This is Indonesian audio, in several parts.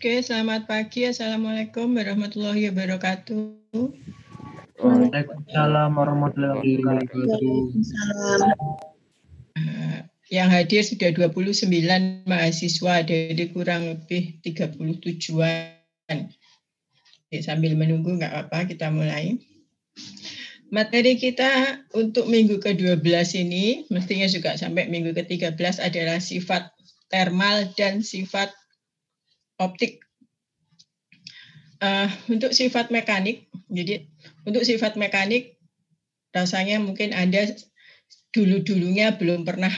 Oke, selamat pagi. Assalamualaikum warahmatullahi wabarakatuh. Waalaikumsalam warahmatullahi wabarakatuh. Eh, yang hadir sudah 29 mahasiswa, jadi kurang lebih 37-an. Sambil menunggu nggak apa-apa, kita mulai. Materi kita untuk minggu ke-12 ini, mestinya juga sampai minggu ke-13 adalah sifat thermal dan sifat optik. Uh, untuk sifat mekanik, jadi untuk sifat mekanik rasanya mungkin Anda dulu-dulunya belum pernah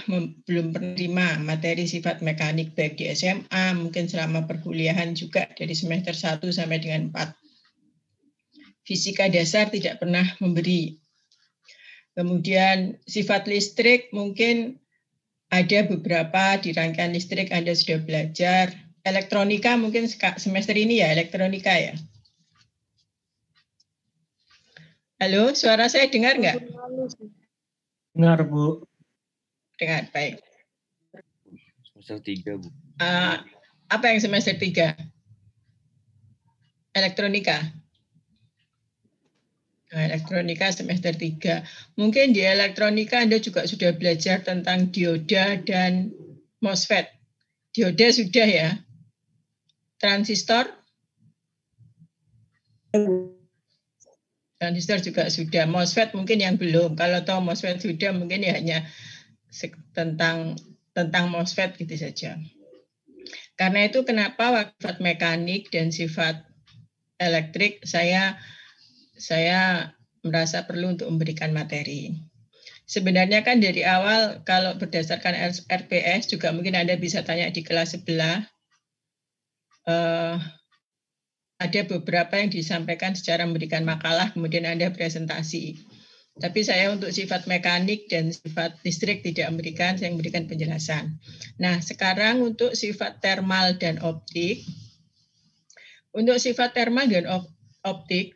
belum menerima materi sifat mekanik baik di SMA, mungkin selama perkuliahan juga dari semester 1 sampai dengan 4. Fisika dasar tidak pernah memberi. Kemudian sifat listrik mungkin ada beberapa di rangkaian listrik Anda sudah belajar, elektronika mungkin semester ini ya, elektronika ya. Halo, suara saya dengar nggak? Dengar, Bu. Dengar, baik. Semester tiga Bu. Uh, apa yang semester tiga? Elektronika. Nah, elektronika semester tiga. Mungkin di elektronika Anda juga sudah belajar tentang dioda dan MOSFET. Dioda sudah ya, transistor? Transistor juga sudah. MOSFET mungkin yang belum. Kalau tahu MOSFET sudah mungkin ya hanya tentang tentang MOSFET gitu saja. Karena itu kenapa sifat mekanik dan sifat elektrik saya saya merasa perlu untuk memberikan materi. Sebenarnya kan dari awal kalau berdasarkan RPS juga mungkin Anda bisa tanya di kelas sebelah uh, ada beberapa yang disampaikan secara memberikan makalah, kemudian Anda presentasi. Tapi saya untuk sifat mekanik dan sifat listrik tidak memberikan, saya memberikan penjelasan. Nah, sekarang untuk sifat thermal dan optik. Untuk sifat thermal dan optik,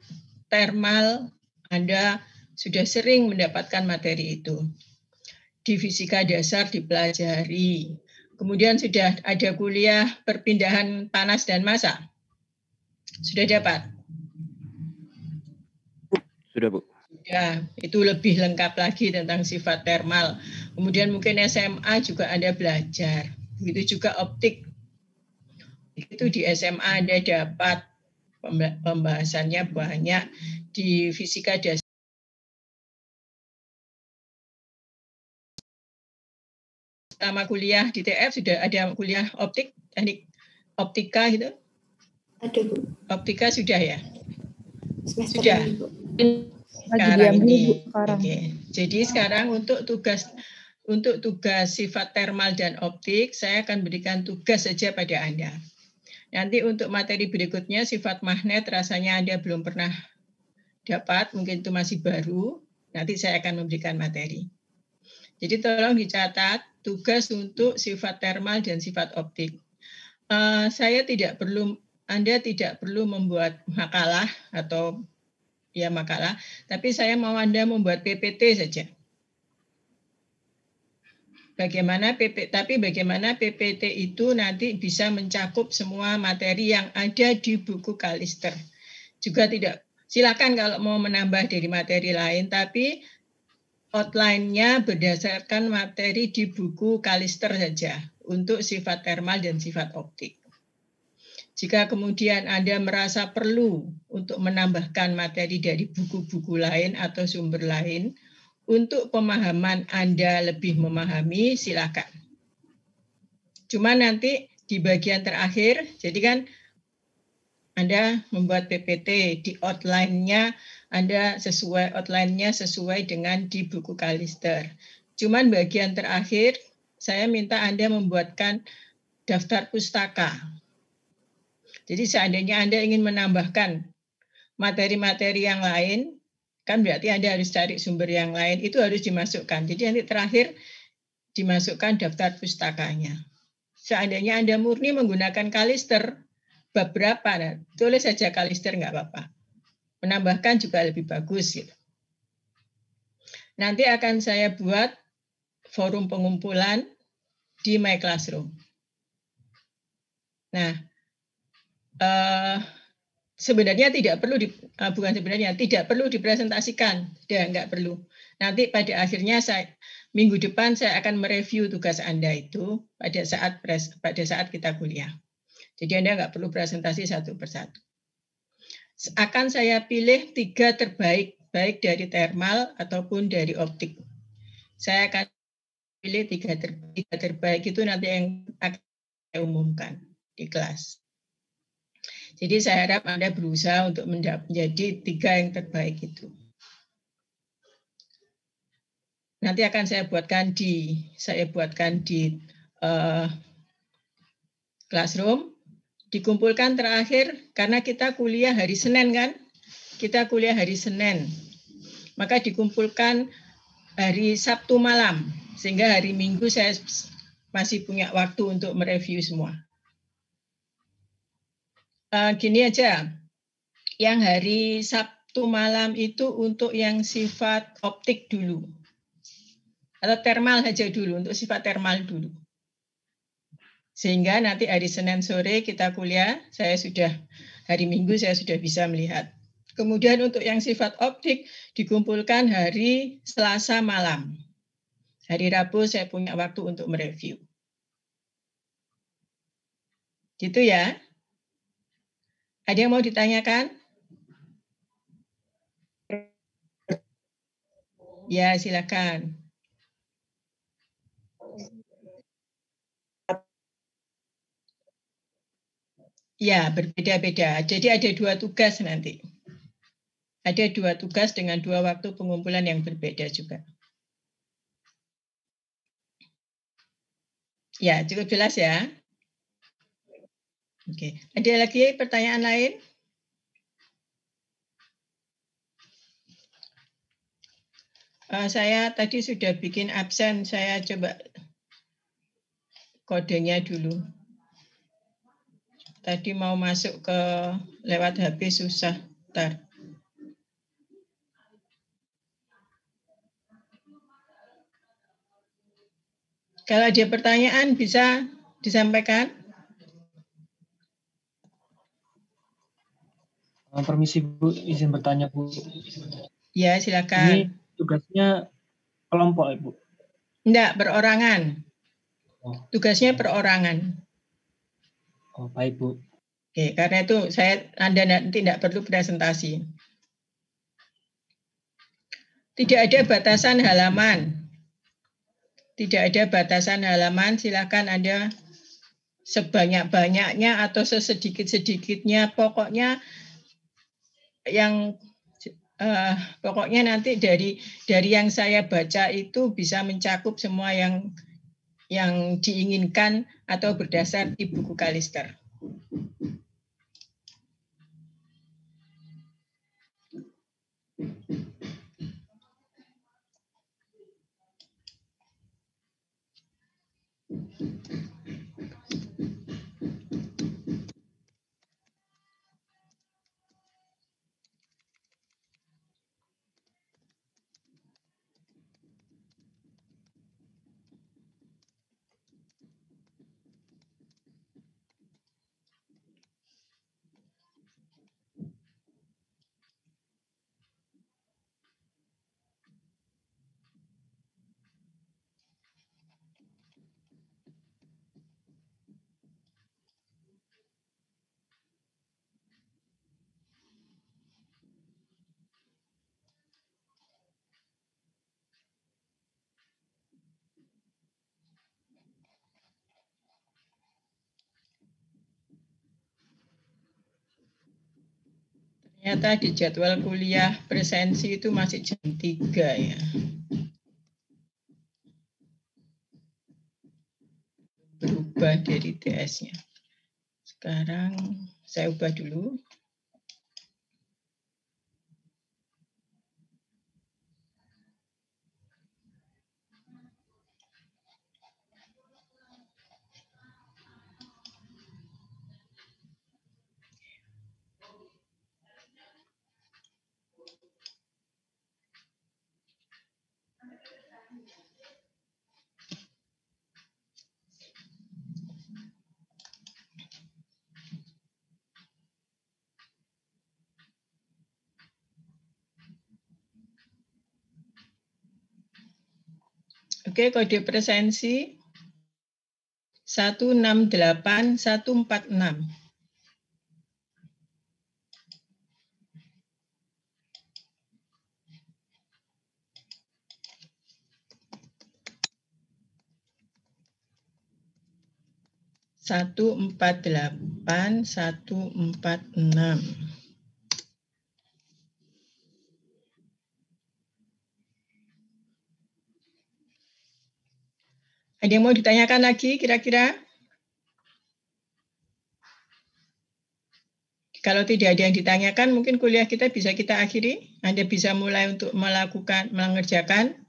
thermal Anda sudah sering mendapatkan materi itu. Di fisika dasar dipelajari, Kemudian sudah ada kuliah perpindahan panas dan massa. Sudah dapat? Sudah, Bu. Ya, itu lebih lengkap lagi tentang sifat thermal. Kemudian mungkin SMA juga Anda belajar. Begitu juga optik. Itu di SMA Anda dapat pembahasannya banyak di fisika dasar pertama kuliah di TF sudah ada kuliah optik, teknik optika gitu? Ada, Bu. Optika sudah ya? Semester sudah. ini, Bu. Sekarang ini. Oke. Jadi sekarang untuk tugas untuk tugas sifat thermal dan optik, saya akan berikan tugas saja pada Anda. Nanti untuk materi berikutnya, sifat magnet rasanya Anda belum pernah dapat, mungkin itu masih baru. Nanti saya akan memberikan materi. Jadi tolong dicatat tugas untuk sifat thermal dan sifat optik. Uh, saya tidak perlu, Anda tidak perlu membuat makalah atau ya makalah, tapi saya mau Anda membuat PPT saja. Bagaimana PP, tapi bagaimana PPT itu nanti bisa mencakup semua materi yang ada di buku Kalister. Juga tidak, silakan kalau mau menambah dari materi lain, tapi outline-nya berdasarkan materi di buku Kalister saja untuk sifat thermal dan sifat optik. Jika kemudian Anda merasa perlu untuk menambahkan materi dari buku-buku lain atau sumber lain, untuk pemahaman Anda lebih memahami, silakan. Cuma nanti di bagian terakhir, jadi kan Anda membuat PPT, di outline-nya anda sesuai outline-nya sesuai dengan di buku Kalister. Cuman bagian terakhir saya minta Anda membuatkan daftar pustaka. Jadi seandainya Anda ingin menambahkan materi-materi yang lain, kan berarti Anda harus cari sumber yang lain, itu harus dimasukkan. Jadi nanti terakhir dimasukkan daftar pustakanya. Seandainya Anda murni menggunakan Kalister, bab berapa? Nah, tulis saja Kalister nggak apa-apa menambahkan juga lebih bagus gitu. Nanti akan saya buat forum pengumpulan di My Classroom. Nah, uh, sebenarnya tidak perlu di, uh, bukan sebenarnya tidak perlu dipresentasikan, sudah nggak perlu. Nanti pada akhirnya saya minggu depan saya akan mereview tugas Anda itu pada saat pres, pada saat kita kuliah. Jadi Anda nggak perlu presentasi satu persatu. Akan saya pilih tiga terbaik, baik dari thermal ataupun dari optik. Saya akan pilih tiga, ter, tiga terbaik itu nanti yang akan saya umumkan di kelas. Jadi saya harap Anda berusaha untuk menjadi tiga yang terbaik itu. Nanti akan saya buatkan di saya buatkan di uh, classroom dikumpulkan terakhir karena kita kuliah hari Senin kan? Kita kuliah hari Senin. Maka dikumpulkan hari Sabtu malam sehingga hari Minggu saya masih punya waktu untuk mereview semua. Uh, gini aja, yang hari Sabtu malam itu untuk yang sifat optik dulu. Atau thermal saja dulu, untuk sifat thermal dulu. Sehingga nanti hari Senin sore kita kuliah, saya sudah hari Minggu saya sudah bisa melihat. Kemudian untuk yang sifat optik dikumpulkan hari Selasa malam. Hari Rabu saya punya waktu untuk mereview. Gitu ya. Ada yang mau ditanyakan? Ya, silakan. Ya, berbeda-beda. Jadi ada dua tugas nanti. Ada dua tugas dengan dua waktu pengumpulan yang berbeda juga. Ya, cukup jelas ya. Oke, ada lagi pertanyaan lain? Uh, saya tadi sudah bikin absen, saya coba kodenya dulu. Tadi mau masuk ke lewat HP susah. Ntar. Kalau ada pertanyaan bisa disampaikan. Uh, permisi Bu, izin bertanya Bu. Ya, silakan. Ini tugasnya kelompok Ibu. Enggak, berorangan. Oh. Tugasnya perorangan. Oh, baik, Bu. Oke, karena itu saya Anda tidak perlu presentasi. Tidak ada batasan halaman. Tidak ada batasan halaman, silakan Anda sebanyak-banyaknya atau sesedikit-sedikitnya, pokoknya yang uh, pokoknya nanti dari dari yang saya baca itu bisa mencakup semua yang yang diinginkan atau berdasar di buku Kalister. Ternyata di jadwal kuliah presensi itu masih jam 3 ya. Berubah dari TS-nya. Sekarang saya ubah dulu. Oke, kode presensi 168146. Satu empat delapan satu empat enam. Ada yang mau ditanyakan lagi kira-kira? Kalau tidak ada yang ditanyakan, mungkin kuliah kita bisa kita akhiri. Anda bisa mulai untuk melakukan, mengerjakan.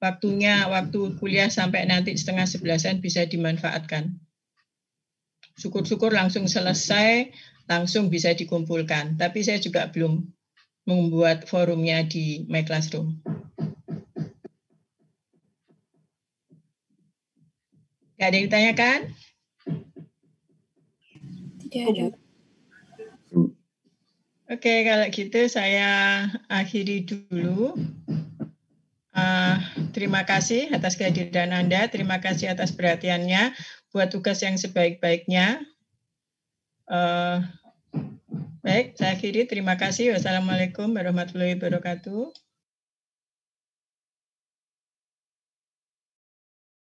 Waktunya, waktu kuliah sampai nanti setengah sebelasan bisa dimanfaatkan. Syukur-syukur langsung selesai, langsung bisa dikumpulkan. Tapi saya juga belum membuat forumnya di My Classroom. Gak ada yang ditanyakan? Tidak ada. Oke, kalau gitu saya akhiri dulu. Uh, terima kasih atas kehadiran Anda, terima kasih atas perhatiannya. Buat tugas yang sebaik-baiknya. Uh, baik, saya akhiri. Terima kasih. Wassalamualaikum warahmatullahi wabarakatuh.